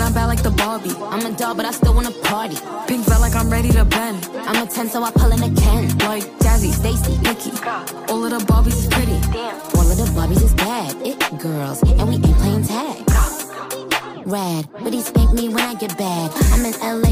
And I'm bad like the Barbie. I'm a doll, but I still wanna party. Pink felt like I'm ready to bend. I'm a 10, so I pull in a Ken. Like Jazzy, Stacie, Nikki. All of the Barbies is pretty. Damn. All of the Barbies is bad. It girls, and we ain't playing tag. Rad, but he spanked me when I get bad. I'm in LA.